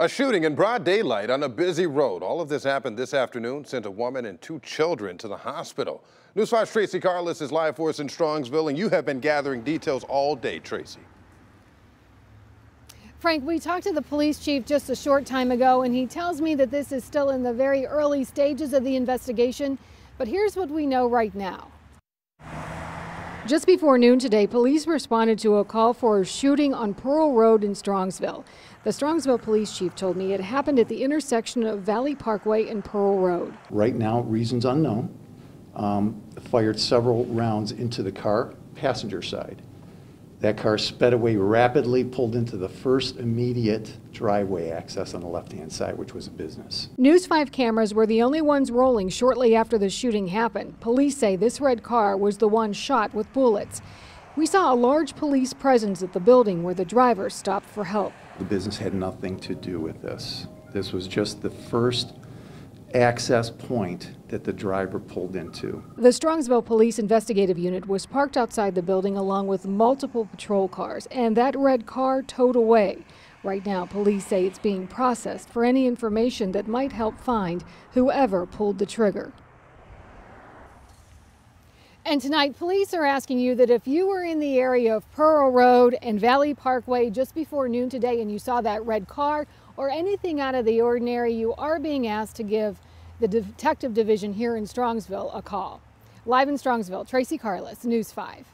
A shooting in broad daylight on a busy road. All of this happened this afternoon, sent a woman and two children to the hospital. News 5's Tracy Carloss is live for us in Strongsville, and you have been gathering details all day, Tracy. Frank, we talked to the police chief just a short time ago, and he tells me that this is still in the very early stages of the investigation. But here's what we know right now. Just before noon today, police responded to a call for a shooting on Pearl Road in Strongsville. The Strongsville police chief told me it happened at the intersection of Valley Parkway and Pearl Road. Right now, reasons unknown. Um, fired several rounds into the car, passenger side. That car sped away rapidly, pulled into the first immediate driveway access on the left-hand side, which was a business. News 5 cameras were the only ones rolling shortly after the shooting happened. Police say this red car was the one shot with bullets. We saw a large police presence at the building where the driver stopped for help. The business had nothing to do with this. This was just the first access point that the driver pulled into. The Strongsville Police Investigative Unit was parked outside the building along with multiple patrol cars, and that red car towed away. Right now, police say it's being processed for any information that might help find whoever pulled the trigger. And tonight, police are asking you that if you were in the area of Pearl Road and Valley Parkway just before noon today and you saw that red car or anything out of the ordinary, you are being asked to give the Detective Division here in Strongsville a call. Live in Strongsville, Tracy Carloss, News 5.